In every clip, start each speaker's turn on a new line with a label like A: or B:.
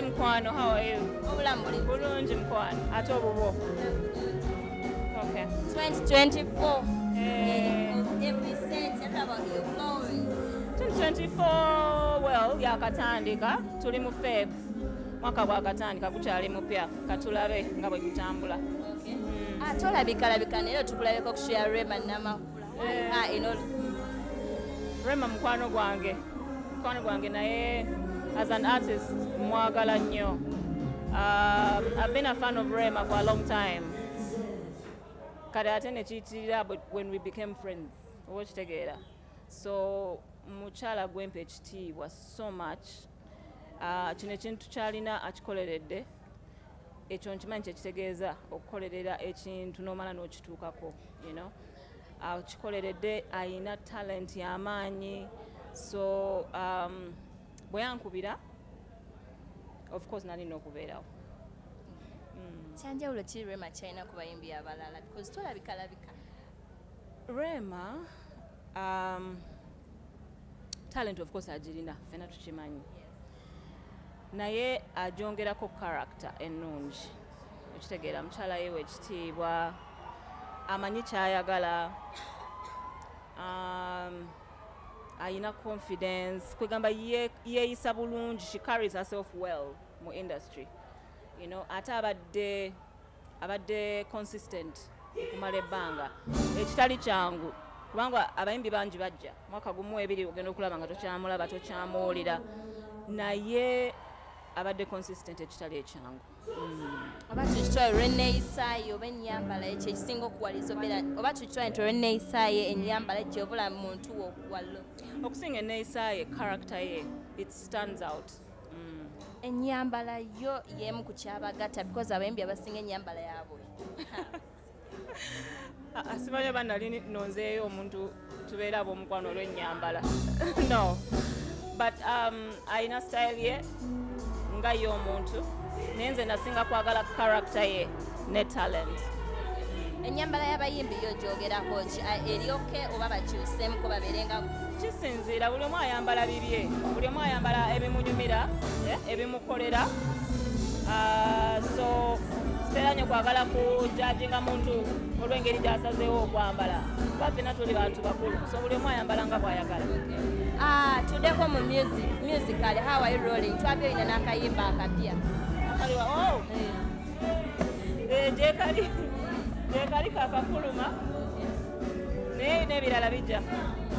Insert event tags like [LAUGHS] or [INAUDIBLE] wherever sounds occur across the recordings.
A: Odi mukwano, how are you?
B: obulamu buli
A: Bulungi mukwano. Ate obubwo. Okay.
B: 2024
A: Eh.
B: every cent about your glory
A: 2024 well yakatandika tuli mu feb mwaka gwakatandika gukyali mupya katulabe nga bwe gutambula
B: ate olabikalabika naye tukulabeko kushya rema namakula
A: Eh.
B: Ah, ino
A: rema mukwano gwange mukwano gwange naye as an artist mwagala nnyo Uh, I've been a fan of Rema for a long time. Kati ate ne kiyitirira but when we became friends. Oba okitegeera. So mukyala gwempa ekitiibwa so much. Uh, kino ekintu kyalina akikoleredde ekyo nkimanyi kyekitegeeza okukolerera ekintu n'omala n'okituukako you know? akikoleredde ayina talent y'amaanyi so um, bwe yankubira of course nalina okubeerawo
B: kyanjawulo ki rema kyalina ku bayimbi abalala? Because tolabikalabika
A: rema um, talent of course agirina fena tukimanyi. Naye agyongerako character ennungi. Ekitegeera mukyala yewe ekitiibwa amanyi kyayagala um, ayina confidence. Kwegamba ye- yeeyisa bulungi. She carries herself well mu industry. You know, ate abadde abadde consistent okumala ebbanga. Ekitali kyangu kubanga abayimbi bangi bajja. Mwaka gumu ebiri ogenda okulaba nga tokyamulaba tokyamuwulira naye abadde consistent ekitali ekyangu
B: oba tukitwale olw'enneeyisaayo oba ennyambala ekyo ekisinga okuwaliza obeera oba tukitwale nti olw'enneeyisaayo ennyambala gyobula muntu wo okuwallo
A: okusinga enneeyisaaye character ye it stands out. Mm.
B: ennyambala yo y'emu ku kyabagatta because abayimbi abasinga ennyambala yaabwe. [LAUGHS]
A: Ah, ah, simanyi oba nali nonzeeyo omuntu tubeera ab'omukwano olw'ennyambala [LAUGHS] no. But um, ayina style ye nga ye omuntu naye nze nasinga kwagala character ye ne talent.
B: Ennyambala y'abayimbi yo gyogerako ki Ah, eryoke oba bakyuseemuko babeerenga
A: kisinziira buli omu ayambala bibye buli omu ayambala ebimunyumira eh, ebimukolera. Ah, so siteera nnyo kwagala kujajinga muntu olw'engeri gy'asazeewo okwambala. Kuba ffenna tuli bantu bakulu so buli omu ayambala nga bw'ayagala.
B: Ah, tuddeko mu music musical how are you rolling? Twabye olina n'akayimba akapya.
A: Kaliwa, oh, eh, gyekali gyekali kakafuluma naye n'ebirala bijja.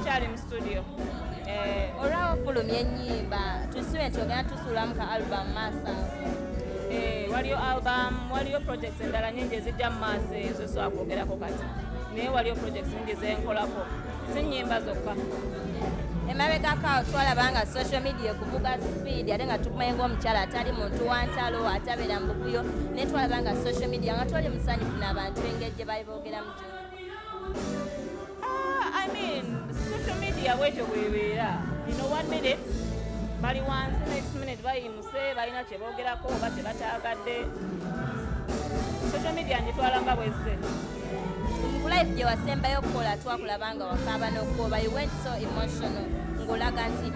A: Kyali mu studio. Eh,
B: olwawo fulumya ennyimba tusibe nti ogenda tusuulamu ka album masa
A: Eh, waliyo album waliyo projects endala nyingi ezijja mu maaso ezo so akwogerako kati. Naye waliyo projects nyingi zenkolako. Si nyimba zokka.
B: Emabegako awo twalaba nga social media ekuvuga speed ate nga tukumanyi ngaomukyala atali muntu wa ntalo atabeera mu buvuyo. Naye twalaba nga social media nga twali musanyufu n'abantu engeri gye bali boogeramu gyo
A: Ah, I mean, social media bwekyo bwebeera you know one minute bali wansi next minute bayimuse balina kye boogerako oba kye bataagadde. Social media ngitwala nga bwezze.
B: Ku life gye wasembayo okukola twakulaba nga wakaaba n'okuba you went so emotional. Ng'olaga nti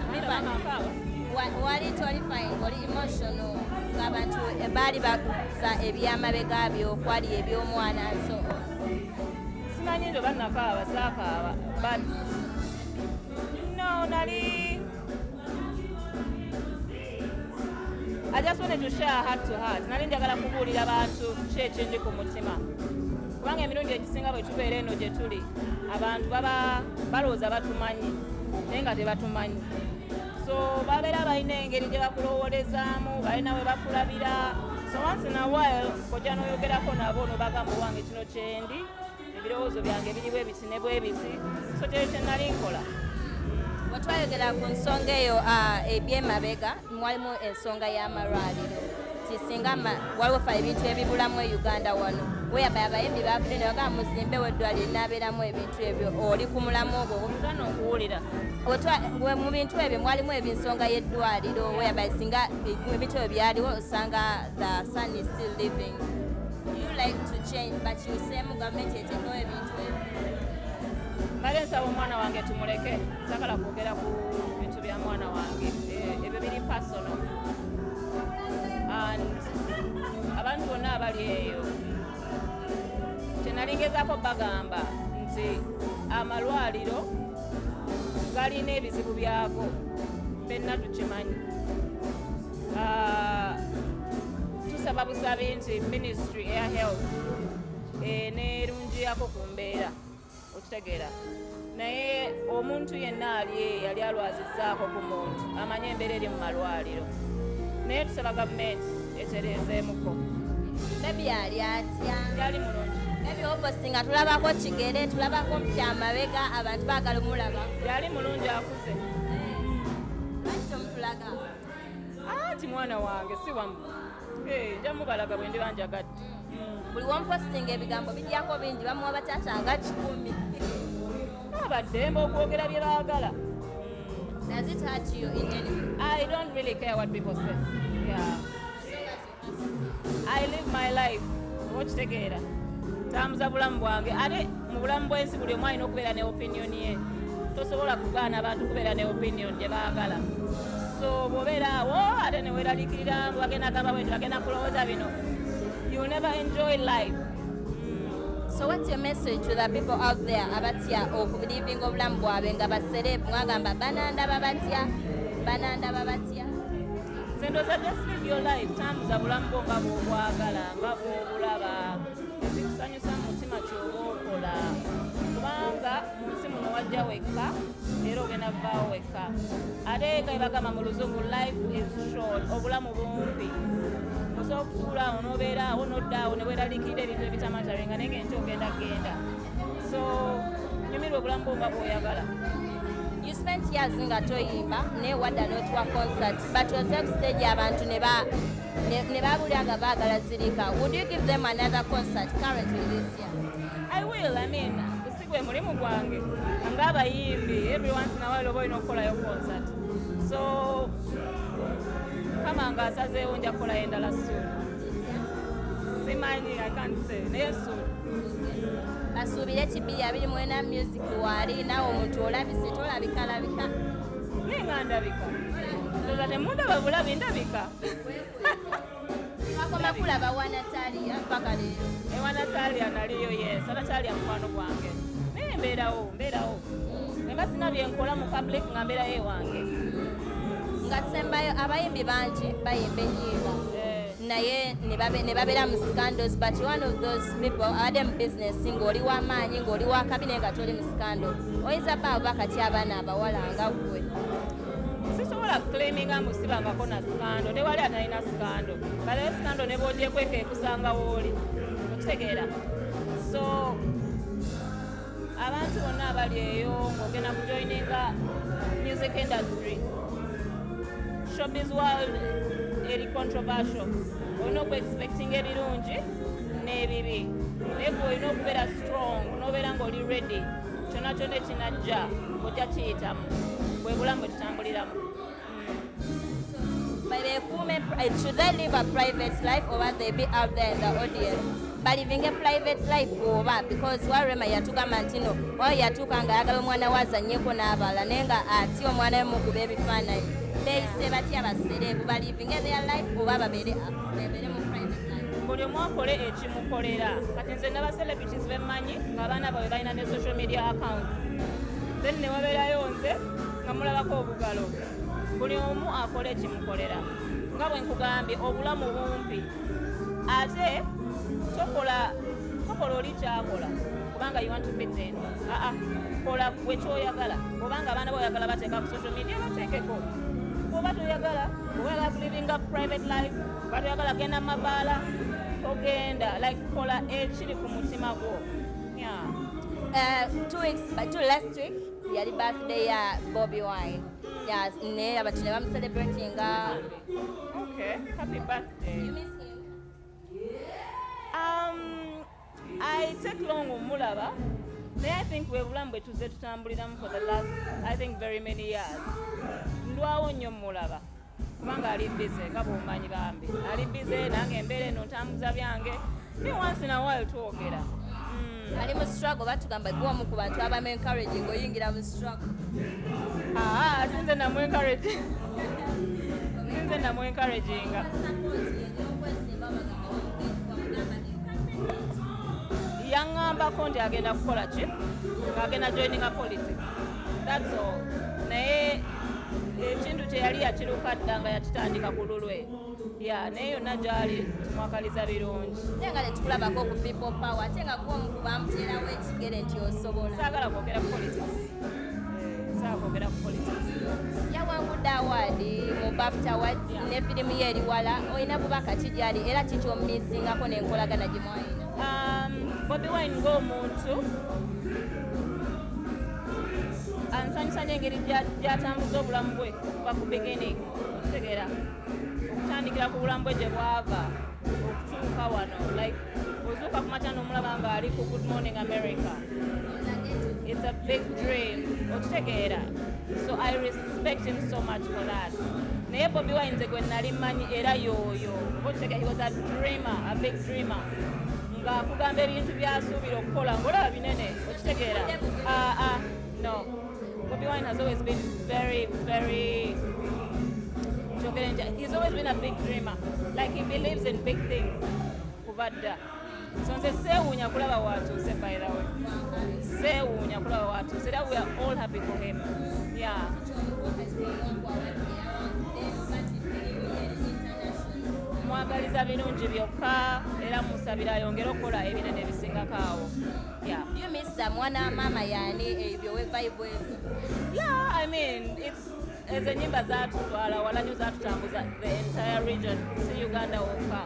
B: Wa- wali toli fine oli emotional ng'abantu baali bakuza ebyamabega byo kwali ebyomwana so
A: simanyi nti oba nakaaba saakaaba but no nali I just wanted to share heart to heart. Nali njagala kubuulira bantu ki ekindi ku mutima. Kubanga emirundi egisinga bwe tubeera eno gye tuli abantu baba balowooza batumanyi naye nga tebatumanyi. So babeera balina engeri gye bakulowoolezaamu balina we bakulabira. So once in a while kojja n'oyogerako nabo nobagamba owange kino kyendi ebirowoozo byange biriwo ebiti ne bwebiti so kyekyo kye nali nkola
B: bwe twayogera ku nsonga eyo ah, ebyemabega mwalimu ensonga y'amalwaliro ti singa ma- waliwo fa ebintu ebibulamu e uganda wano weyaba abayimbi bafudde ne bagamba muzimbewo eddwaliro linaabeeramu ebintu ebyo oli ku mulamu ogwo.
A: Tana okuwulira.
B: Mu bintu ebyo mwalimu ebyensonga y'eddwaliro weyaba singa ebintu ebyo byaliwo osanga the son is still living. You like to change but yuseemu gavumenti eteekawo ebintu ebyo
A: mbale nsaba omwana wange tumuleke sakala kwogera ku bintu bya mwana wange. Eh, ebyo biri pasono abali eyo kyenalingezaako bagamba nti amalwaliro galina ebizibu byako fenna tukimanyi. Ah, tusaba busabi nti ministry air health nerungiyako ku mbeera okitegeera naye omuntu yenna ali yali alwazizaako ku muntu amanye embeera eri mu malwaliro. Naye tusaba gavumenti etereezeemuko
B: maybe ali atya?
A: Yali mulungi.
B: Maybe obosi nga tulabako kigere tulabako kyamabega abantu baagala omulaba.
A: Yali mulungi akuze.
B: Lwaki tomutulaga?
A: Anti mwana wange si wamu. Eh, nja mubalaga bwe ndiba njagadde
B: buli womupostinga ebigambo bijjako bingi bamuwa bataata nga kikumi.
A: Abaddembe okwogera bye baagala.
B: Does it hurt you in any way?
A: i don't really care what people say. Yeah. i live my life. Okitegeera. Tambuza bulamu bwange. Ate mu bulamu bwensi buli omu alina okubeera ne opinion ye. Tosobola kugaana abantu kubeera ne opinion gye baagala. So bw'obeera awo ate neweraliikirira bagenda gamba bwetu bagenda kulowooza bino you never enjoy life.
B: So what's your message to the people out there abatya okulivinga obulamu bwabwe nga basereepu mwagamba banandaba batya banandaba batya
A: nze ndooza just live your life tambuza bulamu bwo nga bwobwagala nga bwobulaba ezikusanyusa mu mutima kyoba okola. Kubanga mu nsi muno wajja wekka era ogenda vaawo wekka. Ate nga bagamba mu luzungu life is short obulamu bumpi osobola okutuula awo n'obeera awo nodda awo ne weeraliikirira ebintu ebitamatabenga naye ngenti ogenda genda. So nyumirwa obulamu bwo nga bw'oyagala.
B: You spent years nga toyimba ne wadda n'otuwa concert but oze ku stage abantu ne ba- ne ne babulira nga baagala zirika. Would you give them another concert currently this year?
A: I will, I mean, gusigwe mulimu gwange. Ng'abayimbi every once in a while oba olina okukolayo concert kama nga asazeewo nja kukolayo endala soon simanyi i can't say naye soon
B: basuubire kibiri abiri mwena music waali nawe omuntu olabise tolabikalabika
A: ninga ndabika. Ndoza temundaba bulabi ndabika.
B: Twakoma kulaba wa natalia mpaka leero
A: ewa natalia naliyo yes. Natalia mukwano gwange. Naye mbeerawo mbeerawo. Emba sina byenkola mu public nga mbeerayo ewange
B: nga tusembayo abayimbi bangi bayimba ennyimba.
A: Eh,
B: naye ne babe- ne babeera mu scandals but one of those people abadde mu business ng'oli w'amaanyi ng'oli wakabi naye nga toli mu scandal. Oyinza baawo bakati abaana abawala nga ggwe?
A: Sisobola claiminga musibangako na sikando tewali atalina sikando kaleyo sikando ne bwojekweka ekusanga wooli okitegeera. So abantu bonna abali eyo ng'ogenda kujoininga music industry showbiz world eri controversial. Olina okuexpectinga ebirungi n'ebibi. Naye gwe olina okubeera strong n'obeera ng'oli ready. Kyonna kyonna ekinajja ojja kiyitamu. Bwe bulamu bwe tutambuliramu.
B: Beekuume should they live a private life or they be out there in the audience? Balivinga private life oba? Because warema yatugamba nti no oyo yatuuka nga ayagala omwana we azannyeko n'abalala naye nga ati omwana we mukuba ebifaananyi beeyise batya basereebu balivinga their life oba babeere mu private life
A: buli omu akole ekimukolera kati nze naba celebrities bemmanyi ng'abaana baabwe balina ne social media account then ne wabeerayo nze nga mulabako obugalo. Buli omu akole ekimukolera. Nga bwe nkugambye obulamu bumpi. Ate tokola tokola oli kyakola kubanga you want to fit in aa kola gwe kyoyagala. Obanga abaana boyagala bateeka ku social media bateekeko oba toyagala oyagala kulivinga private life oba toyagala genda mabaala ogenda like kola ekiri ku mutima gwo. Yeah.
B: Uh, two weeks two last week yali birthday ya bobi wine. Ya ne abantu ne bamucelebratinga
A: okay happy birthday.
B: You miss him?
A: Um, I take long omulaba naye I think bwe bulamu bwe tuzze tutambuliramu for the last I think very many years ndwawo nnyo mulaba kubanga ali bize nga bwomanyi bambi. Ali bize nange embeera eno ntambuza byange. In a while twogera. Mm.
B: ali mu struggle batugamba gwe omu ku bantu abamu encouraging oyingira mu struggle.
A: Ah, sinze namu encouraging sinze namu encouraginga namugambako nti agenda kukola ki? Ng'agenda joininga politics. Thats all. Naye ekintu kyeyali yakiruka dda nga yakitandika ku lulwe. Ya naye yonna gyali tumwakaliza birungi.
B: Ate nga tetukulabako ku people power ate nga gwomu ku bamuterawo ekigere nti osobola.
A: Saagala kwogera ku politics. Saagala kwogera ku politics.
B: Yawangudde awaadi mu bafta awards ne firimu ye eri wala olina bubaka ki gyali era kikyomisingako n'enkolagana gye mwalina
A: Um, bobi wine ng'omuntu ansanyusa nyo engeri gya- gyatambuza obulamu bwe kuva ku beginning okutegeera okutandikira ku bulamu bwe gye bwava okutuuka wano. Like ozuuka ku makya n'omulaba ng'ali ku good morning america. It's a big dream okitegeera so i respect him so much for that. Naye bobi wine nze gwe nali mmanyi era yooyo oba okitegeera he was a dreamer a big dreamer. Ng'akugamba ebintu byasuubira okukola ng'olaba binene okitegeera. Ah, ah, no bobi wine has always been very very he's always been a big dreamer. Like he believes in big things. Kuva dda so nze seewuunya kulaba watuuse by the way. Seewuunya kulaba watuuse era we are all happy for him. Yeah mwagaliza birungi byokka era musabira ayongere okukola ebinene ebisingako awo.
B: You miss the mwana mama yani ebyo we vibe ezo
A: Yeah, I mean, it's ezo enyimba zatutwala wala nyo zatutambuza the entire region si uganda wokka.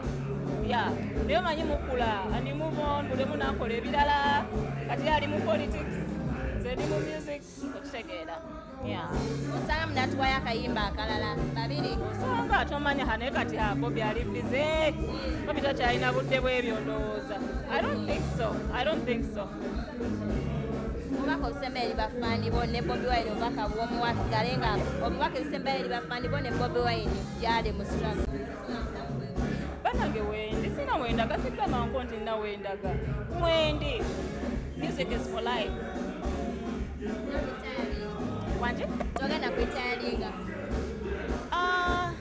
A: Yeah. Naye omanyi mukula and move on buli emu nakola ebirala kati ali mu politics nze ndi mu music okitegeera yeah.
B: Osanga munatuwayo akayimba akalala. Babiri.
A: Osanga ate omanya hanaye kati ako byali bize ko bitakyalina budde bwebyo ndowooza i don't think so. I don't think so.
B: Obubaka obusemba eri bafaani bo ne bobi wine obubaka bwomuwasigale nga obubaka ebisemba eri bafaani bo ne bobi wine gyali mu struggle.
A: Banange wendi sina wendaga sigambako nti nina wendaga. Mwendi music is for life wanje
B: togenda kwitayalinga
A: Ah,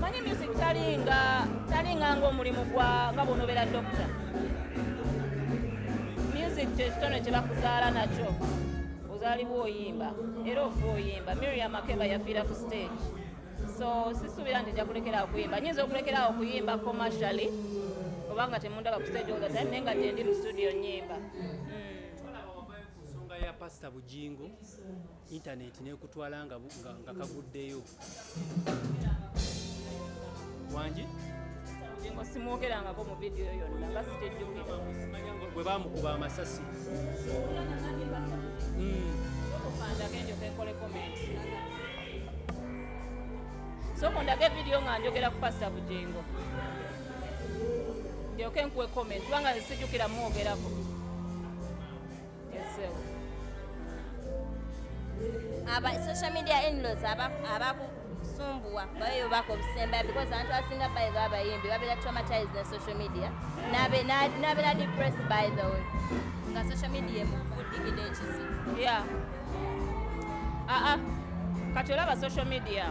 A: manyi music talinga talinga ngaomulimu gwa nga bwonobeera dokita music kyekitone kye bakuzaala nakyo. Ozaalibwa oyimba era ofa oyimba miriam akeba yafiira ku stage. So sisuubira nti nja kulekeraawo kuyimba nyinza okulekeraawo okuyimba commercially obanga temundaba ku stage all the time naye nga gye ndi mu studio nyimba Mm.
C: Nsonga ya pasita bujingo intaneti nekutwala nga, nga, nga kaguddeyo. Wangi
A: Ngo simwogerangako mu vidiyo yonna nga
C: nga bwe bamukuba amasasi. Mm.
A: okandage njoke nkole comment. Soko ndage vidiyo nga njogera ku pasita bujengo ndyoke nkuwe comment kubanga sijjukira mwogerako esewo
B: social media inlos abakusumbuwa bayo baka obusemba because abantu abasinga bayo babayimbi babeera traumatized ne social media. Nabe- na- nabeera depressed by the way. Nga social media emukuddigida ekizibu
A: ya aa kati olaba social media?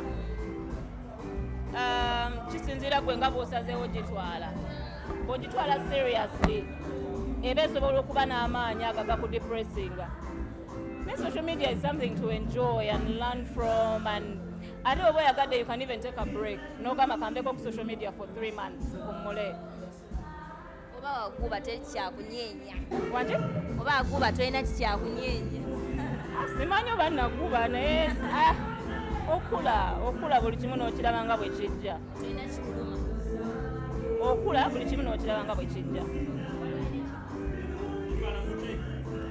A: Um, kisinzira gwe nga bw'osazeewo gitwala bw'ogitwala seriously. Eba esobola okuba n'amaanyi aga gakudepressinga naye social media is something to enjoy and learn from and ate oba oyagadde you can even take a break. N'ogamba kambeko ku social media for three months nkummule
B: oba waguba tekikyakunyeenya
A: wanje?
B: Oba waguba tolina kikyakunyeenya
A: simanyi oba naguba naye ah, okula okula buli kimu n'okiraba nga bwe kijja. Okula buli kimu n'okiraba nga bwe kijja.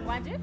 A: Wanje